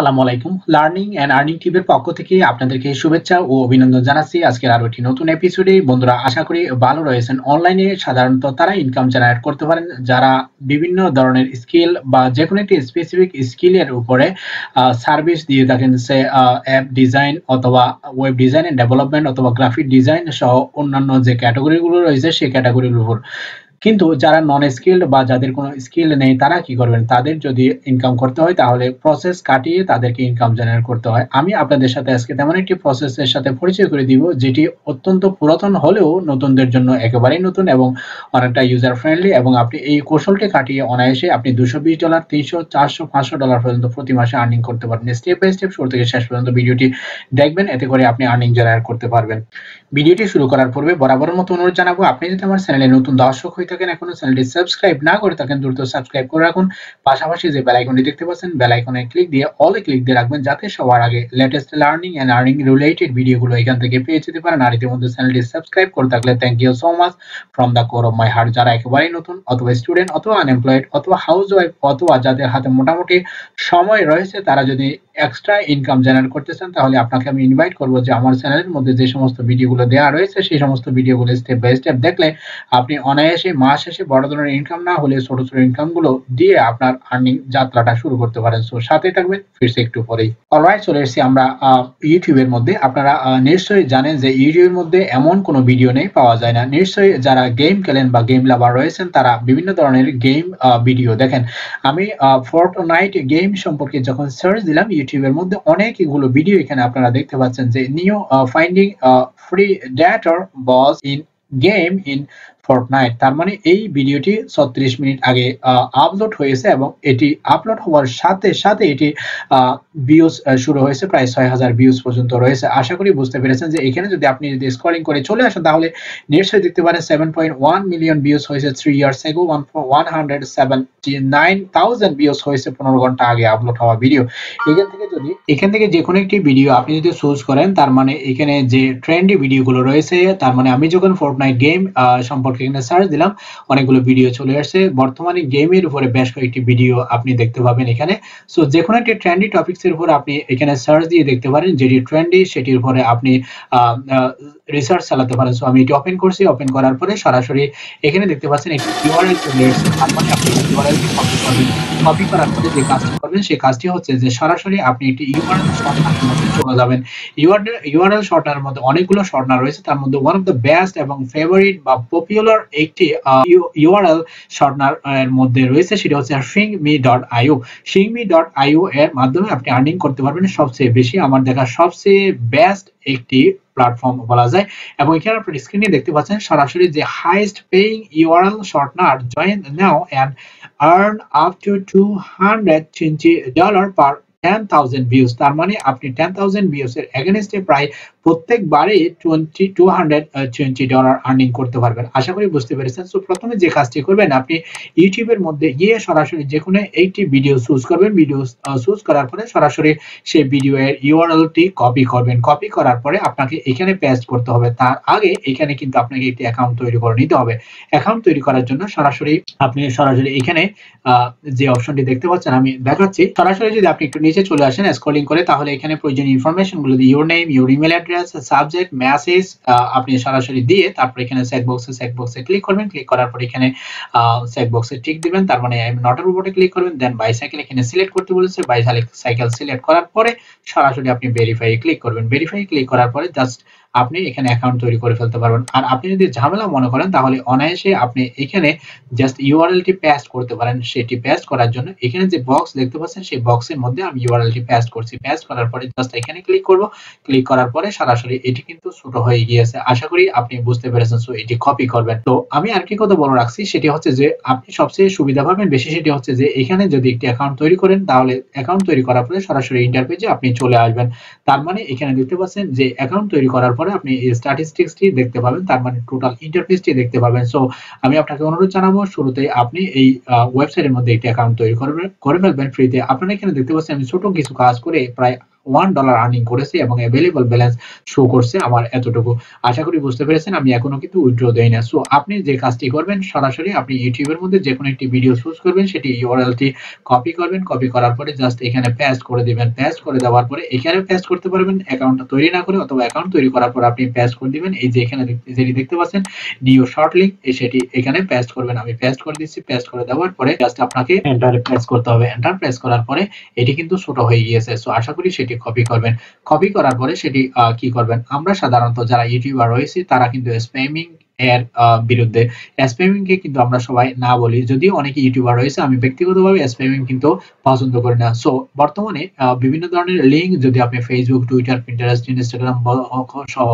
আসসালামু আলাইকুম। Learning and earning টিভির পক্ষ থেকে আপনাদেরকে শুভেচ্ছা ও অভিনন্দন জানাচ্ছি। আজকের আরও একটি নতুন এপিসোডে বন্ধুরা, আশা করি ভালো রয়েছেন। অনলাইনে সাধারণত তারা ইনকাম জেনারেট করতে পারেন। যারা বিভিন্ন ধরনের স্কিল বা যে কোনো একটি স্পেসিফিক স্কিলের উপরে সার্ভিস দিয়ে থাকেন, সে অ্যাপ ডিজাইন অথবা ওয়েব ডিজাইন এন্ড ডেভেলপমেন্ট অথবা গ্রাফিক ডিজাইন সহ অন্যান্য যে ক্যাটাগরিগুলো রয়েছে, সেই ক্যাটাগরির উপর। কিন্তু যারা নন স্কিল্ড বা যাদের কোনো স্কিল নেই, তারা কি করবেন? তাদের যদি ইনকাম করতে হয়, তাহলে প্রসেস কাটিয়ে তাদেরকে ইনকাম জেনারেট করতে হয়। আমি আপনাদের সাথে আজকে তেমন একটি প্রসেসের সাথে পরিচয় করে দিব, যেটি অত্যন্ত পুরাতন হলেও নতুনদের জন্য একেবারেই নতুন এবং অনেকটা ইউজার ফ্রেন্ডলি এবং আপনি এই কৌশলটি কাটিয়ে অনায়াসে আপনি দুশো বিশ ডলার তিনশো, চারশো, পাঁচশো ডলার পর্যন্ত প্রতি মাসে আর্নিং করতে পারবেন। স্টেপ বাই স্টেপ শুরু থেকে শেষ পর্যন্ত ভিডিওটি দেখবেন, এতে করে আপনি আর্নিং জেনারেট করতে পারবেন। ভিডিওটি শুরু করার পূর্বে বরাবর মতো অনুরোধ জানাব, আপনি যদি আমার চ্যানেলে নতুন দর্শক হয়ে থাকেন, এখনও চ্যানেলটি সাবস্ক্রাইব না করে থাকেন, দ্রুত সাবস্ক্রাইব করে রাখুন। পাশাপাশি যে বেল আইকনটি দেখতে পাচ্ছেন, বেল আইকনে ক্লিক দিয়ে অলে ক্লিক দিয়ে রাখবেন, যাতে সবার আগে latest learning and earning related ভিডিওগুলো এখান থেকে পেয়ে যেতে পারেন। আর ইতিমধ্যে চ্যানেলটি সাবস্ক্রাইব করে থাকলে thank you so much from the core of my heart যারা একেবারেই নতুন, অথবা স্টুডেন্ট অথবা আনএমপ্লয়েড অথবা হাউস ওয়াইফ অথবা যাদের হাতে মোটামুটি সময় রয়েছে, তারা যদি এক্সট্রা ইনকাম জেনারেট করতে চান, তাহলে আপনাকে আমি ইনভাইট করব যে আমার চ্যানেলের মধ্যে যে সমস্ত ভিডিওগুলো দেওয়া রয়েছে, সেই সমস্ত ভিডিওগুলো স্টেপ বাই স্টেপ দেখলে আপনি অনায়াসে মাস শেষে বড় ধরনের ইনকাম না হলে ছোট ছোট ইনকামগুলো দিয়ে আপনার আর্নিং যাত্রাটা শুরু করতে পারেন। সো সাথে থাকবেন, ফিরছে একটু পরেই। অলরাইট চলে এসেছি আমরা ইউটিউবের মধ্যে। আপনারা নিশ্চয়ই জানেন যে ইউটিউবের মধ্যে এমন কোনো ভিডিও নেই, পাওয়া যায় না। নিশ্চয়ই যারা গেম খেলেন বা গেম লাভার রয়েছেন, তারা বিভিন্ন ধরনের গেম ভিডিও দেখেন। আমি ফোর্ট নাইট গেম সম্পর্কে যখন সার্চ দিলাম ইউটিউবের মধ্যে, অনেকগুলো ভিডিও এখানে আপনারা দেখতে পাচ্ছেন যে নিউ ফাইন্ডিং ফ্রি ডেটার boss in game in Fortnite তার মানে এই ভিডিওটি ছত্রিশ মিনিট আগে আপলোড হয়েছে এবং এটি আপলোড হওয়ার সাথে সাথে এটি ভিউজ শুরু হয়েছে। প্রায় ছয় হাজার ভিউজ পর্যন্ত রয়েছে। আশা করি বুঝতে পেরেছেন যে এখানে যদি আপনি যদি স্কলিং করে চলে আসেন, তাহলে নিশ্চয়ই দেখতে পারেন seven point one million views হয়েছে three years ago one hundred seventy nine thousand views হয়েছে পনেরো ঘণ্টা আগে আপলোড হওয়া ভিডিও এখান থেকে যদি, এখান থেকে যে কোনো একটি ভিডিও আপনি যদি চুজ করেন, তার মানে এখানে যে ট্রেন্ডি ভিডিওগুলো রয়েছে, তার মানে আমি যখন ফোর্টনাইট গেম সম্পর্কে এখানে সার্চ দিলাম, অনেকগুলো ভিডিও চলে আসছে। বর্তমানে গেমের উপরে বেশ কয়েকটি ভিডিও আপনি দেখতে পাবেন এখানে। সো যে কোনো একটি ট্রেন্ডি টপিকস এর উপর আপনি এখানে সার্চ দিয়ে দেখতে পারেন, যেটি ট্রেন্ডি সেটির উপরে আপনি রিসার্চ চালাতে পারেন। সো আমি এটি ওপেন করছি। ওপেন করার পরে সরাসরি এখানে দেখতে পাচ্ছেন একটি ইউআরএল চলে এসেছে। তার মানে আপনি ইউআরএল কপি করবেন কপি করার পরে যে কাজটি করবেন, সেই কাজটি হচ্ছে যে সরাসরি আপনি একটি ইউআরএল শর্টনারের মধ্যে চলে যাবেন। ইউআরএল শর্টনারের মধ্যে অনেকগুলো শর্টনার রয়েছে। তার মধ্যে ওয়ান অফ দ্য বেস্ট এবং ফেভারিট বা পপুলার একটি ইউআরএল শর্টনার এর মধ্যে রয়েছে, সেটা হচ্ছে shingme.io shingme.io এর মাধ্যমে আপনি আর্নিং করতে পারবেন সবচেয়ে বেশি। আমার দেখা সবচেয়ে বেস্ট একটি প্ল্যাটফর্ম বলা যায়। এবং এখানে আপনি স্ক্রিনে দেখতে পাচ্ছেন, সরাসরি যে highest paying URL shortener join now and earn up to two hundred dollar per ten thousand views তার মানে আপনি টেন থাউজেন্ড ভিউজ এর এগেনস্টে প্রায় প্রত্যেকবারে twenty two hundred twenty dollar earning করতে পারবেন। আশা করি বুঝতে পেরেছেন। সো প্রথমে যে কাজটি করবেন, আপনি ইউটিউবের মধ্যে গিয়ে সরাসরি যে কোনো একটি ভিডিও চুজ করবেন। ভিডিও চুজ করার পরে সরাসরি সেই ভিডিও এর ইউআরএলটি কপি করবেন। কপি করার পরে আপনাকে এখানে পেস্ট করতে হবে। তার আগে এখানে কিন্তু আপনাকে একটি অ্যাকাউন্ট তৈরি করে নিতে হবে। অ্যাকাউন্ট তৈরি করার জন্য সরাসরি আপনি সরাসরি এখানে যে অপশনটি দেখতে পাচ্ছেন, আমি দেখাচ্ছি। সরাসরি যদি আপনি একটু নিচে চলে আসেন স্ক্রলিং করে, তাহলে এখানে প্রয়োজনীয় ইনফরমেশনগুলো your name your email subject message আপনি সরাসরি দিয়ে তারপর এখানে চেক বক্সে চেক বক্সে ক্লিক করবেন। ক্লিক করার পর এখানে চেক বক্সে টিক দিবেন। তার মানে নটের উপরে ক্লিক করবেন। দেন বাইসাইকেল এখানে সিলেক্ট করতে বলেছে। বাইসাইকেল সিলেক্ট করার পরে সরাসরি আপনি ভেরিফাই ক্লিক করবেন। ভেরিফাই ক্লিক করার পরে জাস্ট আপনি এখানে অ্যাকাউন্ট তৈরি করে ফেলতে পারবেন। আর আপনি যদি ঝামেলা মনে করেন, তাহলে অনায়াসে আপনি এখানে জাস্ট ইউআরএলটি পেস্ট করতে পারেন। সেটি পেস্ট করার জন্য এখানে যে বক্স দেখতে পাচ্ছেন, সেই বক্সের মধ্যে আমি ইউআরএলটি পেস্ট করছি। পেস্ট করার পরে জাস্ট এখানে ক্লিক করব। ক্লিক করার পরে সরাসরি এটি কিন্তু ছোট হয়ে গিয়েছে। আশা করি আপনি বুঝতে পেরেছেন সো এটি কপি করবেন। তো আমি আর কি কথা বলে রাখছি, সেটি হচ্ছে যে আপনি সবচেয়ে সুবিধা পাবেন বেশি, সেটি হচ্ছে যে এখানে যদি একটি অ্যাকাউন্ট তৈরি করেন, তাহলে অ্যাকাউন্ট তৈরি করার পরে সরাসরি ইন্টারপেজে আপনি চলে আসবেন। তার মানে এখানে দেখতে পাচ্ছেন যে অ্যাকাউন্ট তৈরি করার পরে আপনি স্ট্যাটিস্টিক্সটি দেখতে পাবেন, তার মানে টোটাল ইন্টারফেসটি দেখতে পাবেন। সো আমি আপনাকে অনুরোধ জানাব, শুরুতেই আপনি এই ওয়েবসাইটের মধ্যে একটি অ্যাকাউন্ট তৈরি করবেন করে ফেলবেন ফ্রিতে আপনারা এখানে দেখতে পাচ্ছেন আমি ছোট কিছু কাজ করে প্রায় ওয়ান ডলার আর্নিং করেছে এবং অ্যাভেলেবল ব্যালেন্স শো করছে আমার এতটুকু। আশা করি বুঝতে পেরেছেন আমি এখনও কিন্তু উইথড্র দেই না। সো আপনি যে কাজটি করবেন সরাসরি আপনি ইউটিউবের মধ্যে যে কোনো একটি ভিডিও চুজ করবেন সেটি ইউআরএলটি কপি করবেন। কপি করার পরে জাস্ট এখানে পেস্ট করে দিবেন। পেস্ট করে দেওয়ার পরে এখানে পেস্ট করতে পারবেন অ্যাকাউন্টটা তৈরি না করে অথবা অ্যাকাউন্ট তৈরি করার পর আপনি পেস্ট করে দিবেন। এই যে এখানে যেটি দেখতে পাচ্ছেন নিউ শর্ট লিংক সেটি এখানে পেস্ট করবেন। আমি পেস্ট করে দিচ্ছি পেস্ট করে দেওয়ার পরে জাস্ট আপনাকে এন্টার প্রেস করতে হবে। এন্টার প্রেস করার পরে এটি কিন্তু ছোট হয়ে গিয়েছে। সো আশা করি সেটি কপি করবেন। কপি করার পরে সেটি কি করবেন? আমরা সাধারণত যারা ইউটিউবার রয়েছে, তারা কিন্তু স্প্যামিং এর বিরুদ্ধে। স্প্যামিং কে কিন্তু আমরা সবাই না বলি। যদিও অনেক ইউটিউবার রয়েছে, আমি ব্যক্তিগতভাবে স্প্যামিং কিন্তু পছন্দ করি না। সো বর্তমানে বিভিন্ন ধরনের লিঙ্ক যদি আপনি ফেসবুক টুইটার পিন্টারেস্ট ইনস্টাগ্রাম সহ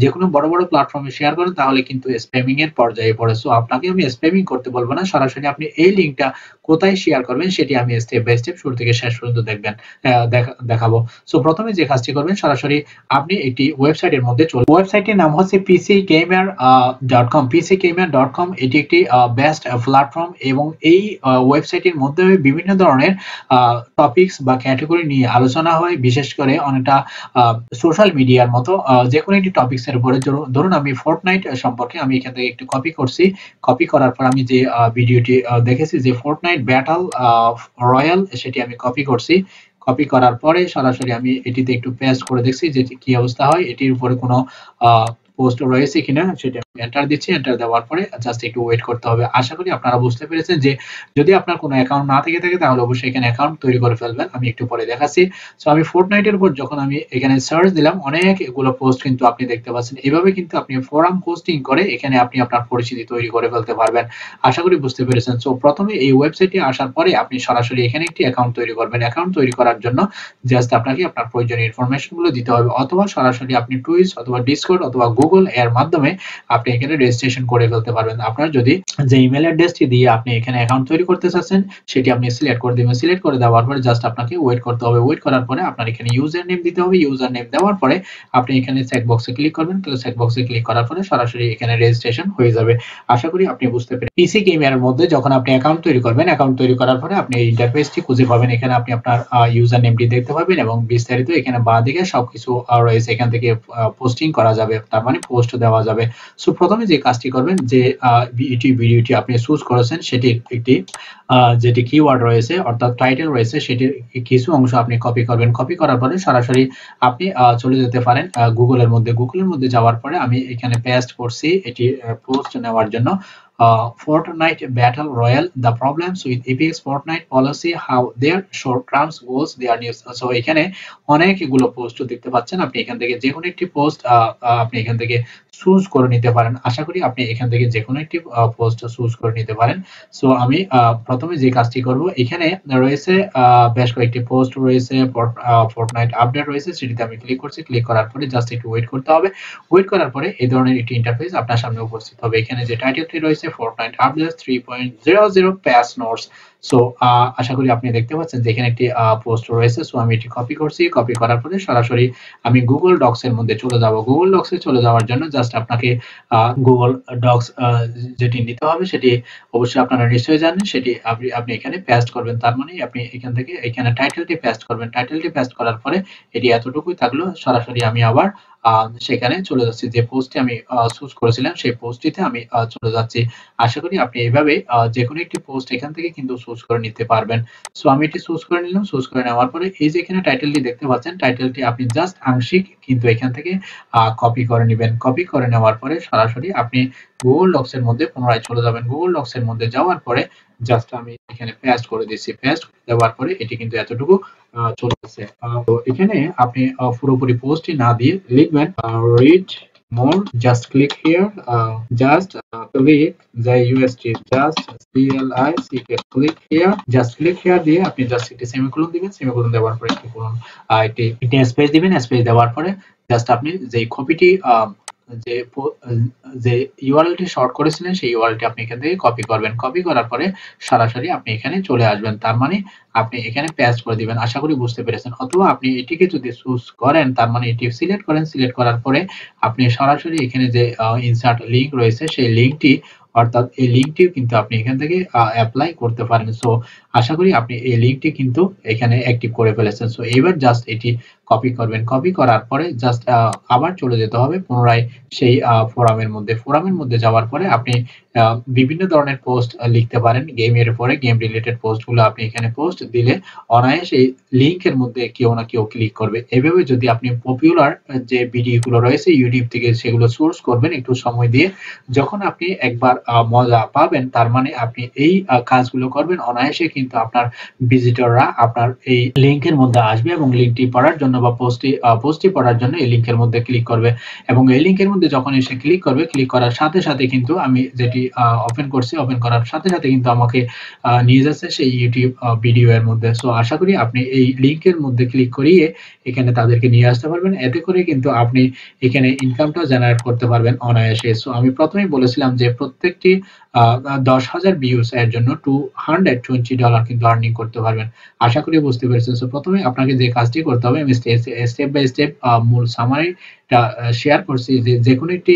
যে কোনো বড় বড় প্ল্যাটফর্মে শেয়ার করেন, তাহলে কিন্তু স্প্যামিং এর পর্যায়ে পড়ে। সো আপনাকে আমি স্প্যামিং করতে বলব না। সরাসরি আপনি এই লিঙ্কটা কোথায় শেয়ার করবেন সেটি আমি স্টেপ বাই স্টেপ শুরু থেকে শেষ পর্যন্ত দেখবেন দেখাবো। সো প্রথমে যে কাজটি করবেন, সরাসরি আপনি একটি ওয়েবসাইটের মধ্যে চলে ওয়েবসাইটের নাম হচ্ছে PC gamer dot com PC gamer dot com এটি একটি বেস্ট প্ল্যাটফর্ম এবং এই ওয়েবসাইটের মধ্যে বিভিন্ন ধরনের টপিকস বা ক্যাটাগরি নিয়ে আলোচনা হয়। বিশেষ করে অনেকটা সোশ্যাল মিডিয়ার মতো যে কোনো একটি টপিক্স এর উপরে। ধরুন আমি ফোর্টনাইট সম্পর্কে আমি এখান থেকে একটু কপি করছি। কপি করার পর আমি যে ভিডিওটি দেখেছি যে ফোর্টনাইট ব্যাটল রয়্যাল সেটি আমি কপি করছি। কপি করার পরে সরাসরি আমি এটিতে একটু পেস্ট করে দেখছি যে কি অবস্থা হয়। এটির উপরে কোনো পোস্ট রয়েছে কিনা সেটা এন্টার দিচ্ছি এন্টার দেওয়ার পরে জাস্ট একটু ওয়েট করতে হবে। আশা করি আপনারা বুঝতে পেরেছেন যে যদি আপনার কোনো অ্যাকাউন্ট না থেকে থাকে, তাহলে অবশ্যই এখানে অ্যাকাউন্ট তৈরি করে ফেলবেন। আমি একটু পরে দেখাচ্ছি। সো আমি ফোর্টনাইটের উপর যখন আমি এখানে সার্চ দিলাম, অনেক এগুলো পোস্ট কিন্তু আপনি দেখতে পাচ্ছেন। এভাবে কিন্তু আপনি ফোরাম পোস্টিং করে এখানে আপনি আপনার পরিচিতি তৈরি করে ফেলতে পারবেন। আশা করি বুঝতে পেরেছেন। সো প্রথমে এই ওয়েবসাইটে আসার পরে আপনি সরাসরি এখানে একটি অ্যাকাউন্ট তৈরি করবেন। অ্যাকাউন্ট তৈরি করার জন্য জাস্ট আপনাকে আপনার প্রয়োজনীয় ইনফরমেশনগুলো দিতে হবে। অথবা সরাসরি আপনি টুইস অথবা ডিসকর্ড অথবা গুগল এর মাধ্যমে আপনি এখানে রেজিস্ট্রেশন করে ফেলতে পারবেন। আপনার যদি যে ইমেল অ্যাড্রেসটি দিয়ে আপনি এখানে অ্যাকাউন্ট তৈরি করতে চাচ্ছেন, সেটি আপনি সিলেক্ট করে দিবেন। সিলেক্ট করে দেওয়ার পরে জাস্ট আপনাকে ওয়েট করতে হবে। ওয়েট করার পরে আপনার এখানে ইউজার নেম দিতে হবে। ইউজার নেম দেওয়ার পরে আপনি এখানে চেক বক্সে ক্লিক করবেন। তো চেক বক্সে ক্লিক করার পরে সরাসরি এখানে রেজিস্ট্রেশন হয়ে যাবে। আশা করি আপনি বুঝতে পেরেছেন পিসি গেমের মধ্যে যখন আপনি অ্যাকাউন্ট তৈরি করবেন অ্যাকাউন্ট তৈরি করার পরে আপনি এই ইন্টারফেসটি খুঁজে পাবেন। এখানে আপনি আপনার ইউজার নেমটি দেখতে পাবেন এবং বিস্তারিত এখানে বাঁ দিকে সবকিছু রয়েছে। এখান থেকে পোস্টিং করা যাবে। তার মানে পোস্ট দেওয়া যাবে। সো প্রথমে যে কাজটি করবেন যে ইউটিউব ভিডিওটি আপনি চুজ করেছেন, সেটি একটি যেটি কিওয়ার্ড রয়েছে, অর্থাৎ টাইটেল রয়েছে, সেটির কিছু অংশ আপনি কপি করবেন। কপি করার পরে সরাসরি আপনি চলে যেতে পারেন গুগলের মধ্যে। গুগলের মধ্যে যাওয়ার পরে আমি এখানে পেস্ট করছি, এটি পোস্ট নেওয়ার জন্য। Uh, Fortnite Battle Royale, the problems with Apex Fortnite policy, how their short terms goals, their news. So এখানে অনেকগুলো পোস্ট দেখতে পাচ্ছেন। আপনি এখান থেকে যে কোনো একটি পোস্ট আপনি এখান থেকে চুজ করে নিতে পারেন। আশা করি আপনি এখান থেকে যে কোনো একটি পোস্ট চুজ করে নিতে পারেন। সো আমি প্রথমে যে কাজটি করব এখানে রয়েছে বেশ কয়েকটি পোস্ট রয়েছে ফোর্টনাইট আপডেট রয়েছে সেটিতে আমি ক্লিক করছি। ক্লিক করার পরে জাস্ট একটু ওয়েট করতে হবে। ওয়েট করার পরে এই ধরনের একটি ইন্টারফেস আপনার সামনে উপস্থিত হবে। এখানে যে টাইটেলটি রয়েছে Fortnite update three point zero zero patch notes so আশা করি আপনি দেখতে পাচ্ছেন যে এখানে একটি পোস্ট রয়েছে। সো আমি এটি কপি করছি। কপি করার পরে সরাসরি আমি গুগল ডক্স এর মধ্যে চলে যাব। গুগল ডক্স চলে যাওয়ার জন্য জাস্ট আপনাকে গুগল ডক্স যেটি নিতে হবে সেটি অবশ্যই আপনারা নিশ্চয়ই জানেন। সেটি আপনি আপনি এখানে পেস্ট করবেন। তার মানে আপনি এখান থেকে এখানে টাইটেলটি পেস্ট করবেন। টাইটেলটি পেস্ট করার পরে এটি এতটুকুই থাকল। সরাসরি আমি আবার সেখানে চলে যাচ্ছি। যে পোস্টটি আমি চুজ করেছিলাম সেই পোস্টটিতে আমি চলে যাচ্ছি। আশা করি আপনি এইভাবে যে কোনো একটি পোস্ট এখান থেকে কিন্তু চুজ করে নিতে পারবেন। সো আমি এটি চুজ করে নিলাম চুজ করে নেওয়ার পরে এই যে এখানে টাইটেলটি দেখতে পাচ্ছেন টাইটেলটি আপনি জাস্ট আংশিক কিন্তু এখান থেকে কপি করে নেবেন। কপি করে নেওয়ার পরে সরাসরি আপনি গুগল ডক্স এর মধ্যে পুনরায় চলে যাবেন। গুগল ডক্স এর মধ্যে যাওয়ার পরে জাস্ট আমি এখানে পেস্ট করে দিচ্ছি পেস্ট দেওয়ার পরে এটি কিন্তু এতটুকু চলে আসছে তো এখানে আপনি পুরোপুরি পোস্টটি না দিয়ে লিখবেন read more just click here. Uh, just uh, click the UST just CLI CK click here. Just click here দিয়ে আপনি জাস্ট একটি সেমিকোলন দিবেন। সেমিকোলন দেওয়ার পরে একটি কোলন একটি একটি স্পেস দিবেন। স্পেস দেওয়ার পরে জাস্ট আপনি যেই কপিটি যে যে ইউআরএলটি শর্ট করেছিলেন, সেই ইউআরএলটি আপনি এখান থেকে কপি করবেন। কপি করার পরে সরাসরি আপনি এখানে চলে আসবেন। তার মানে আপনি এখানে পেস্ট করে দিবেন। আশা করি বুঝতে পেরেছেন। অথবা আপনি এটিকে যদি চুজ করেন, তার মানে এটি সিলেক্ট করেন। সিলেক্ট করার পরে আপনি সরাসরি এখানে যে ইনসার্ট লিংক রয়েছে, সেই লিংকটি অর্থাৎ এই লিঙ্কটিও কিন্তু আপনি এখান থেকে অ্যাপ্লাই করতে পারেন। সো আশা করি আপনি এই লিঙ্কটি কিন্তু এখানে অ্যাক্টিভ করে ফেলেছেন। সো এবার জাস্ট এটি কপি করবেন। কপি করার পরে জাস্ট আবার চলে যেতে হবে পুনরায় সেই ফোরামের মধ্যে। ফোরামের মধ্যে যাওয়ার পরে আপনি বিভিন্ন ধরনের পোস্ট লিখতে পারেন। গেমের পরে গেম রিলেটেড পোস্টগুলো আপনি এখানে পোস্ট দিলে অনায়াসে এই লিঙ্কের মধ্যে কেউ না কেউ ক্লিক করবে। এভাবে যদি আপনি পপুলার যে ভিডিওগুলো রয়েছে ইউটিউব থেকে সেগুলো সোর্স করবেন একটু সময় দিয়ে, যখন আপনি একবার মজা পাবেন। তার মানে আপনি এই কাজগুলো করবেন। অনায়াসে কিন্তু আপনার ভিজিটররা আপনার এই লিঙ্কের মধ্যে আসবে এবং লিঙ্কটি পড়ার জন্য বা পোস্টটি পোস্টটি পড়ার জন্য এই লিঙ্কের মধ্যে ক্লিক করবে। এবং এই লিঙ্কের মধ্যে যখন এসে ক্লিক করবে ক্লিক করার সাথে সাথে কিন্তু আমি যেটি ওপেন করছি ওপেন করার সাথে সাথে কিন্তু আমাকে নিয়ে যাচ্ছে সেই ইউটিউব ভিডিও এর মধ্যে। সো আশা করি আপনি এই লিঙ্কের মধ্যে ক্লিক করিয়ে এখানে তাদেরকে নিয়ে আসতে পারবেন। এতে করে কিন্তু আপনি এখানে ইনকামটা জেনারেট করতে পারবেন অনায়াসে। সো আমি প্রথমেই বলেছিলাম যে প্রত্যেকটি দশ হাজার ভিউস এর জন্য টু হান্ড্রেড টোয়েন্টি ডলার কিন্তু আর্নিং করতে পারবেন। আশা করি বুঝতে পেরেছেন। সো প্রথমে আপনাকে যে কাজটি করতে হবে, আমি স্টেপ বাই স্টেপ মূল সামারিটা শেয়ার করছি যে যে কোনো একটি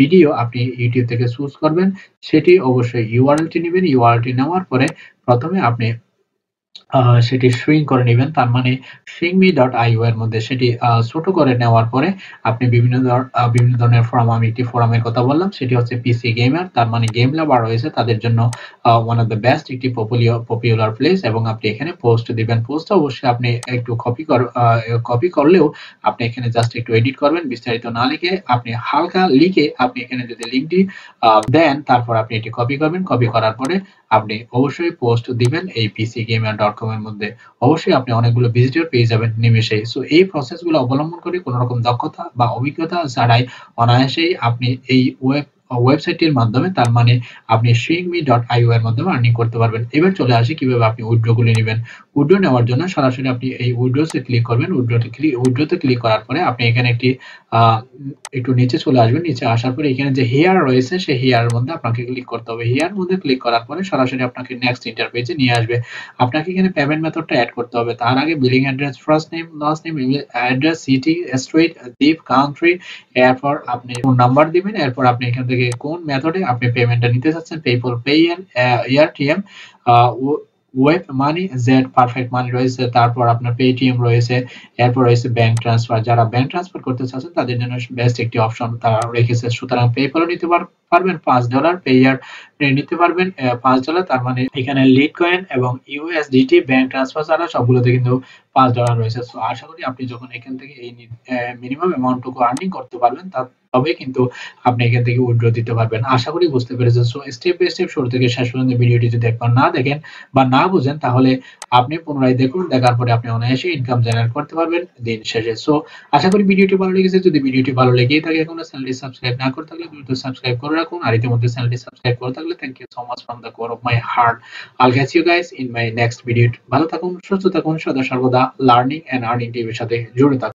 ভিডিও আপনি ইউটিউব থেকে চুজ করবেন, সেটি অবশ্যই ইউআরএলটি নেবেন। ইউআরএলটি নেওয়ার পরে প্রথমে আপনি সেটি সুইং করে নেবেন। তার মানে সিংমি ডট আইও এর মধ্যে সেটি ছোট করে নেওয়ার পরে আপনি বিভিন্ন বিভিন্ন ধরনের ফোরাম আমি একটি ফোরামের কথা বললাম, সেটি হচ্ছে পিসি গেমার তার মানে গেম লাভার রয়েছে, তাদের জন্য ওয়ান অফ দ্য বেস্ট একটি পপুলার প্লেস এবং আপনি এখানে পোস্ট দিবেন। পোস্ট অবশ্যই আপনি একটু কপি কর কপি করলেও আপনি এখানে জাস্ট একটু এডিট করবেন, বিস্তারিত না লিখে আপনি হালকা লিখে আপনি এখানে যদি লিঙ্কটি দেন, তারপর আপনি এটি কপি করবেন। কপি করার পরে আপনি অবশ্যই পোস্ট দিবেন এই পিসি গেমার ডট কম এর মধ্যে অবশ্যই আপনি অনেকগুলো ভিজিটর পেয়ে যাবেন নিমেষে সো এই প্রসেসগুলো অবলম্বন করে কোনো রকম দক্ষতা বা অভিজ্ঞতা ছাড়াই অনায়াসেই আপনি এই ওয়েব ওয়েবসাইটের মাধ্যমে, তার মানে আপনি সুইংমি ডট আইও এর মাধ্যমে আর্নিং করতে পারবেন। এবার চলে আসি কীভাবে আপনি উইড্রোগুলি নেবেন। উইড্রো নেওয়ার জন্য সরাসরি আপনি এই উইড্রোতে ক্লিক করবেন। উইড্রোতে ক্লিক উইড্রোতে ক্লিক করার পরে আপনি এখানে একটি একটু নিচে চলে আসবেন। নিচে আসার পরে এখানে যে হেয়ার রয়েছে, সেই হেয়ারের মধ্যে আপনাকে ক্লিক করতে হবে। হেয়ার মধ্যে ক্লিক করার পরে সরাসরি আপনাকে নেক্সট ইন্টারপেজে নিয়ে আসবে। আপনাকে এখানে পেমেন্ট মেথডটা অ্যাড করতে হবে। তার আগে billing address first name last name address city street zip country এরপর আপনি নাম্বার দিবেন। এরপর আপনি এখান থেকে কোন মেথডে আপনি পেমেন্টটা নিতে চাচ্ছেন PayPal pay AirTM web money Z perfect money রয়েছে, তারপর আপনার পেটিএম রয়েছে, এরপর রয়েছে ব্যাংক ট্রান্সফার যারা ব্যাংক ট্রান্সফার করতে চাচ্ছেন, তাদের জন্য বেস্ট একটি অপশন তারা রেখেছে, সুতরাং পেপলও নিতে পারবেন, পাঁচ ডলার পেয়ার নিতে পারবেন পাঁচ ডলার তার মানে এখানে লিড কয়েন এবং ইউএসডিটি ব্যাংক ট্রান্সফার ছাড়া সবগুলোতে কিন্তু পাঁচ ডলার রয়েছে। সো আশা করি আপনি যখন এখান থেকে এই মিনিমাম অ্যামাউন্টটুকু আর্নিং করতে পারবেন, তা তবে কিন্তু আপনি এখান থেকে উইথড্র দিতে পারবেন। আশা করি বুঝতে পেরেছেন। সো স্টেপ বাই স্টেপ শুরু থেকে শেষ পর্যন্ত ভিডিওটি যদি একবার না দেখেন বা না বুঝেন, তাহলে আপনি পুনরায় দেখুন, দেখার পরে আপনি অনায়াসে ইনকাম জেনারেট করতে পারবেন দিন শেষে। সো আশা করি ভিডিওটি ভালো লেগেছে। যদি ভিডিওটি ভালো লেগেই থাকে, এখনও চ্যানেলটি সাবস্ক্রাইব না করে থাকলে দ্রুত সাবস্ক্রাইব করে রাখুন। আর ইতিমধ্যে চ্যানেলটি সাবস্ক্রাইব করে থাকলে thank you so much from the core of my heart I'll catch you guys in my next video ভালো থাকুন, সুস্থ থাকুন, সদা সর্বদা লার্নিং এন্ড আর্নিং টিভির সাথে জুড়ে থাকুন।